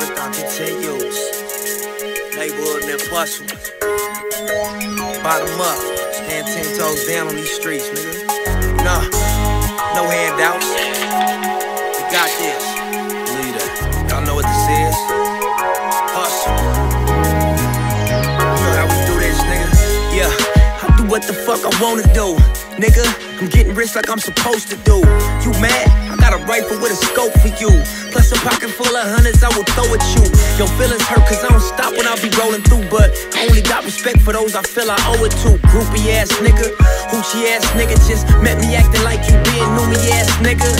marathon continues. Neighborhood and Impossible. Bottom up. Stand ten toes down on these streets, nigga. Nah, no handouts. We got this. Leader. Y'all know what this is. Hustle. You know how we do this, nigga. Yeah, I do what the fuck I wanna do, nigga. I'm getting rich like I'm supposed to do. You mad? I got a rifle with a scope for you. Plus a pocket full of hundreds I will throw at you. Your feelings hurt cause I don't stop when I be rolling through. But I only got respect for those I feel I owe it to. Groupie ass nigga, hoochie ass nigga. Just met me acting like you being new me ass nigga.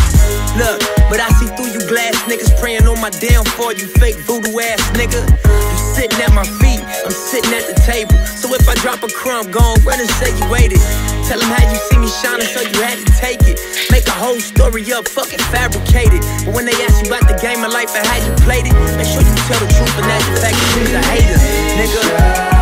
Look, but I see through you glass niggas praying on my downfall. You fake voodoo ass nigga. You sitting at my feet, I'm sitting at the table. So if I drop a crumb, go on, run and say you ate it. Tell them how you see me shining, so you had to take it. Make a whole story up, fucking fabricate it. But when they ask you about the game of life and how you played it, make sure you tell the truth and that's the fact that you's a hater, nigga.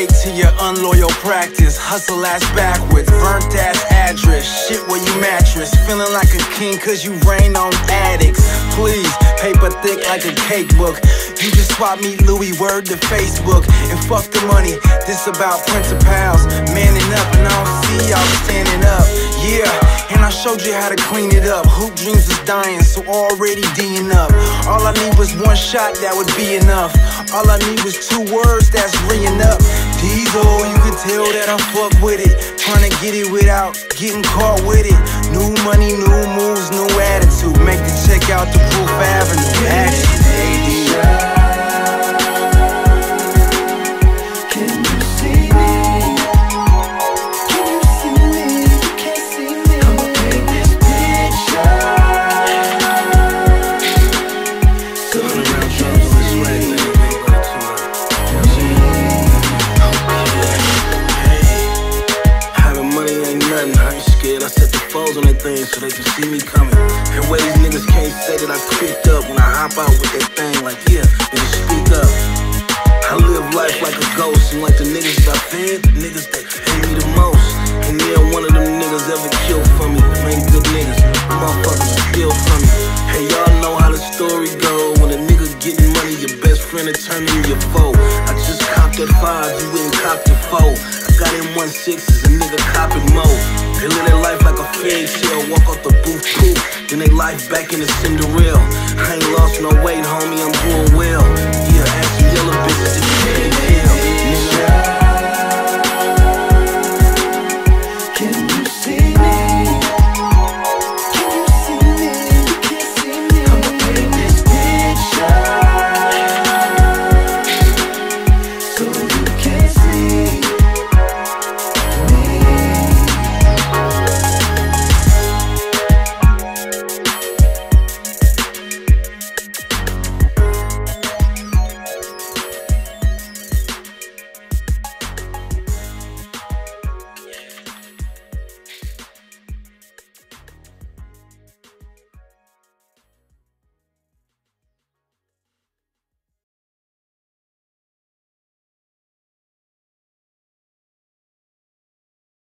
Relate to your unloyal practice. Hustle ass backwards, burnt ass address. Shit where you mattress. Feeling like a king cause you rain on addicts. Please, paper thick like a cake book. You just swap me Louis word to Facebook. And fuck the money, this about principals. Manning up and I I showed you how to clean it up. Hoop dreams is dying, so already D'ing up. All I need was one shot, that would be enough. All I need was two words, that's ringing up. Diesel, you can tell that I fuck with it. Trying to get it without getting caught with it. New money, new moves, new attitude. Make the check out to Proof Avenue. Action, I. Set the foes on that thing so they can see me coming. And where these niggas can't say that I creeped up when I hop out with that thing, like, yeah, niggas speak up. I live life like a ghost, and like the niggas that I fed, the niggas that hate me the most. And yeah, one of them niggas ever killed for me. Ain't good niggas, motherfuckers steal from me. Hey, y'all know how the story go. When a nigga getting money, your best friend will turn into your foe. I just copped that five, you wouldn't cop the four. I got in one sixes, a nigga copping mo. They live their life like a fairy tale, walk off the booth poof. Then they life back in the Cinderella. I ain't lost no weight, homie,